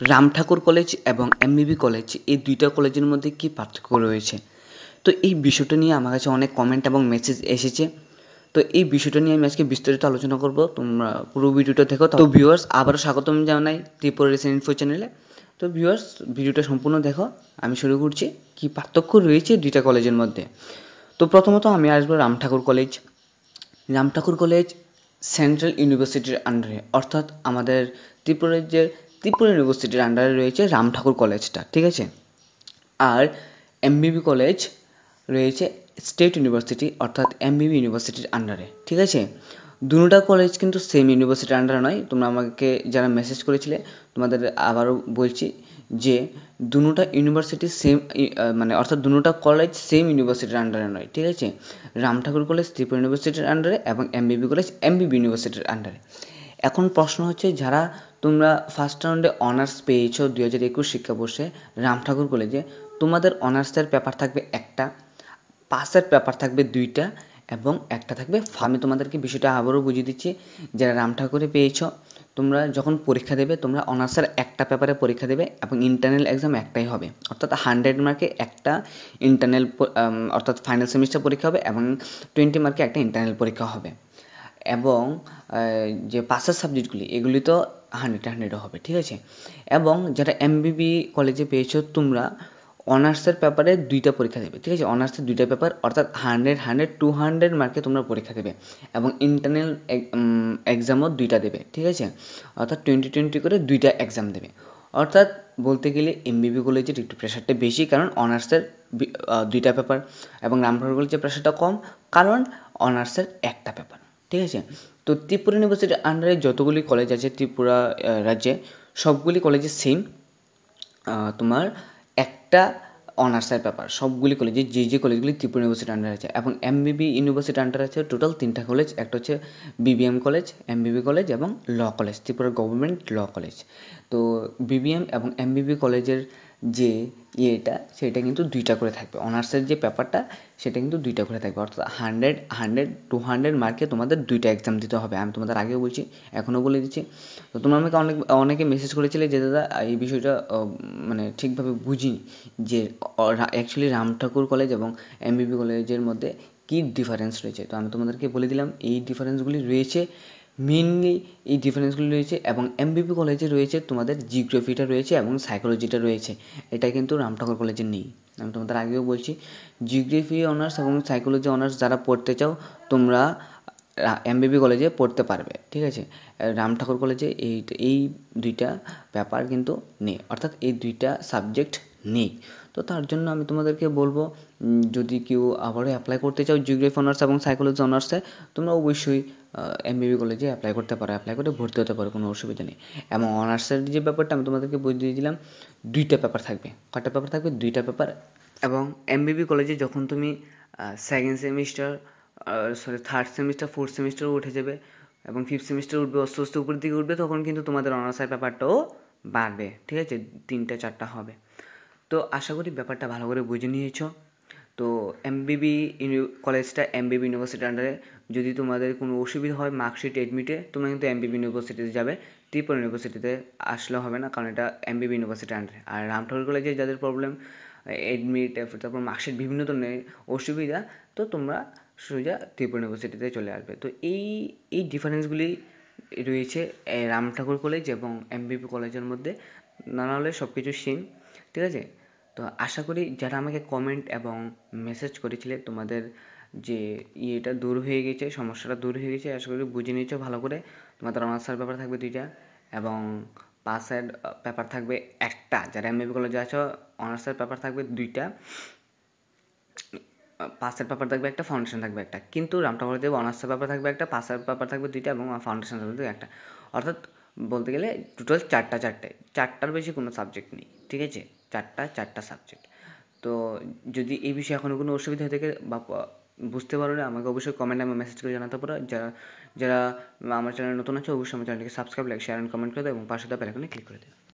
Ram Thakur college এবং এমবিবি college, এই দুইটা কলেজের মধ্যে কী পার্থক্য রয়েছে? তো এই বিষয়টা নিয়ে আমার কাছে অনেক কমেন্ট এবং মেসেজ এসেছে। তো এই বিষয়টা নিয়ে আমি আজকে বিস্তারিত আলোচনা করব। তোমরা পুরো ভিডিওটা দেখো। তো ভিউয়ার্স আবারও স্বাগতম জানাই ত্রিপুরা রিসেন্ট ইনফো চ্যানেলে। তো ভিউয়ার্স ভিডিওটা সম্পূর্ণ দেখো। আমি শুরু করছি। কি পার্থক্য রয়েছে দুইটা কলেজের মধ্যে? তো প্রথমত আমি আসব Ram Thakur college. Ram Thakur college, central ইউনিভার্সিটির আন্ডারে অর্থাৎ আমাদের ত্রিপুরা রাজ্যের ত্রিপুরা ইউনিভার্সিটির আন্ডারে রয়েছে রাম ঠাকুর কলেজটা, ঠিক আছে? আর এমবিবি কলেজ রয়েছে স্টেট ইউনিভার্সিটি অর্থাৎ এমবিবি ইউনিভার্সিটির আন্ডারে ঠিক আছে? দুটা কলেজ কিন্তু সেম ইউনিভার্সিটির আন্ডারে নয়। তোমরা আমাকে যারা মেসেজ করেছিলে, তোমাদের আবারও বলছি যে দুটা ইউনিভার্সিটি সেম মানে অর্থাৎ দুটা কলেজ সেম ইউনিভার্সিটির আন্ডারে নয়, ঠিক আছে? রাম ঠাকুর কলেজ ত্রিপুরা ইউনিভার্সিটির আন্ডারে এবং এমবিবি কলেজ এমবিবি ইউনিভার্সিটির আন্ডারে এখন প্রশ্ন হচ্ছে, যারা তোমরা ফার্স্ট রাউন্ডে অনার্স পেয়েছ দুই হাজার একুশ শিক্ষাবর্ষে, রাম ঠাকুর কলেজে তোমাদের অনার্সের পেপার থাকবে একটা পাসের পেপার থাকবে দুইটা, এবং একটা থাকবে আমি তোমাদেরকে বিষয়টা আবারও বুঝিয়ে দিচ্ছি, যারা রাম ঠাকুরে পেয়েছ, তোমরা যখন পরীক্ষা দেবে, তোমরা অনার্সের একটা পেপারে পরীক্ষা দেবে, এবং ইন্টারনাল এক্সাম একটাই হবে। অর্থাৎ হান্ড্রেড মার্কে একটা ইন্টারনাল অর্থাৎ ফাইনাল সেমিস্টার পরীক্ষা হবে, এবং টোয়েন্টি মার্কে একটা ইন্টারনাল পরীক্ষা হবে। এবং যে পাসের সাবজেক্টগুলি এগুলি তো হান্ড্রেড হান্ড্রেডও হবে, ঠিক আছে? এবং যারা এমবিবি কলেজে পেয়েছ তোমরা অনার্সের পেপারে দুইটা পরীক্ষা দেবে, ঠিক আছে? অনার্সের দুইটা পেপার অর্থাৎ হান্ড্রেড হান্ড্রেড টু হান্ড্রেড মার্কে তোমরা পরীক্ষা দেবে এবং ইন্টারনাল এক্সামও দুইটা দেবে, ঠিক আছে? অর্থাৎ টোয়েন্টি টোয়েন্টি করে দুইটা এক্সাম দেবে। অর্থাৎ বলতে গেলে এমবিবি কলেজের একটু প্রেশারটা বেশি, কারণ অনার্সের দুইটা পেপার এবং রামপুর কলেজের প্রেশারটা কম, কারণ অনার্সের একটা পেপার ঠিক আছে? তো ত্রিপুরা ইউনিভার্সিটির আন্ডারে যতগুলি কলেজ আছে ত্রিপুরা রাজ্যে, সবগুলি কলেজে সেম তোমার একটা অনার্সের ব্যাপার সবগুলি কলেজে যে যে কলেজগুলি ত্রিপুরা ইউনিভার্সিটি আন্ডার আছে। এবং এমবিবি ইউনিভার্সিটি আন্ডার আছে টোটাল তিনটা কলেজ একটা হচ্ছে বিবিএম কলেজ এমবিবি কলেজ এবং law college Tripura government law college তো বিবিএম এবং এমবিবি কলেজের যে ইয়েটা, সেটা কিন্তু দুইটা করে থাকবে। অনার্সের যে পেপারটা, সেটা কিন্তু দুইটা করে থাকবে। অর্থাৎ হান্ড্রেড হান্ড্রেড, টু হান্ড্রেড মার্কে তোমাদের দুইটা এক্সাম দিতে হবে। আমি তোমাদের আগেও বলছি, এখনও বলে দিচ্ছি। তো তোমরা আমাকে অনেক, অনেকে মেসেজ করেছিলে যে, দাদা, এই বিষয়টা মানে ঠিকভাবে বুঝিনি যে অ্যাকচুয়ালি রাম ঠাকুর কলেজ এবং এমবিবি কলেজের মধ্যে কী ডিফারেন্স রয়েছে? তো আমি তোমাদেরকে বলে দিলাম, এই ডিফারেন্সগুলি রয়েছে। মেনলি এই ডিফারেন্সগুলি রয়েছে এবং এমবিবি কলেজে রয়েছে তোমাদের জিওগ্রাফিটা রয়েছে এবং সাইকোলজিটা রয়েছে। এটা কিন্তু রাম ঠাকুর কলেজে নেই। আমি তোমাদের আগেও বলছি জিওগ্রাফি অনার্স এবং সাইকোলজি অনার্স যারা পড়তে চাও, তোমরা এমবিবি কলেজে পড়তে পারবে, ঠিক আছে? রাম ঠাকুর কলেজে এই এই দুইটা ব্যাপার কিন্তু নেই, অর্থাৎ এই দুইটা সাবজেক্ট নেই। তো তার জন্য আমি তোমাদেরকে বলব যদি কেউ আবারও অ্যাপ্লাই করতে চাও জিওগ্রাফি অনার্স এবং সাইকোলজি অনার্সে তোমরা অবশ্যই এমবিবি কলেজে অ্যাপ্লাই করতে পারো। অ্যাপ্লাই করে ভর্তি হতে পারো, কোনো অসুবিধা নেই। এবং অনার্সের যে ব্যাপারটা, আমি তোমাদেরকে বুঝিয়ে দিলাম, দুইটা পেপার থাকবে। কটা পেপার থাকবে? দুইটা পেপার এবং এমবিবি কলেজে যখন তুমি second semester sorry third semester fourth semester উঠে যাবে এবং ফিফথ সেমিস্টার উঠবে আস্তে আস্তে উপরের দিকে উঠবে, তখন কিন্তু তোমাদের অনার্সের ব্যাপারটাও বাড়বে। ঠিক আছে? তিনটা, চারটা হবে। তো আশা করি ব্যাপারটা ভালো করে বুঝে নিয়েছ। তো এমবিবি কলেজটা এমবিবি ইউনিভার্সিটির আন্ডারে যদি তোমাদের কোনো অসুবিধা হয় মার্কশিট এডমিটে তোমরা কিন্তু এমবিবি ইউনিভার্সিটিতে যাবে। ত্রিপুরা ইউনিভার্সিটিতে আসলে হবে না, কারণ এটা এমবিবি ইউনিভার্সিটির আন্ডারে আর রামঠাকুর কলেজে যাদের প্রবলেম এডমিট তারপর মার্কশিট বিভিন্ন ধরনের অসুবিধা, তো তোমরা সোজা ত্রিপুরা ইউনিভার্সিটিতে চলে আসবে। তো এই এই ডিফারেন্সগুলি রয়েছে রাম ঠাকুর কলেজ এবং এমবিবি কলেজের মধ্যে। না হলে সব কিছু সেম ঠিক আছে? তো আশা করি যারা আমাকে কমেন্ট এবং মেসেজ করেছিলে, তোমাদের যে ইয়েটা দূর হয়ে গেছে, সমস্যাটা দূর হয়ে গেছে, আশা করি বুঝে নিয়েছো ভালো করে। তোমাদের অনার্সের ব্যাপার থাকবে দুইটা এবং পাসের পেপার থাকবে একটা। যারা এমবিবি কলেজে আছো অনার্সের পেপার থাকবে দুইটা। পাসের পেপার থাকবে একটা ফাউন্ডেশন থাকবে একটা। কিন্তু রামটা কলেজে অনার্সের পেপার থাকবে একটা পাসের পেপার থাকবে দুইটা এবং ফাউন্ডেশন থাকবে একটা। অর্থাৎ বলতে গেলে টোটাল চারটা চারটে চারটার বেশি কোনো সাবজেক্ট নেই, ঠিক আছে? চারটা চারটা সাবজেক্ট তো যদি এই বিষয়ে এখনও কোনো অসুবিধা হয়ে থাকে বা বুঝতে পারো না আমাকে অবশ্যই কমেন্ট আমি মেসেজ করে জানাতে পারো। যারা যারা আমার চ্যানেল নতুন আছে, অবশ্যই আমার চ্যানেলটিকে subscribe like share and comment করে দেবে এবং পাশে দেওয়া বেলাইকনে ক্লিক করে দেবে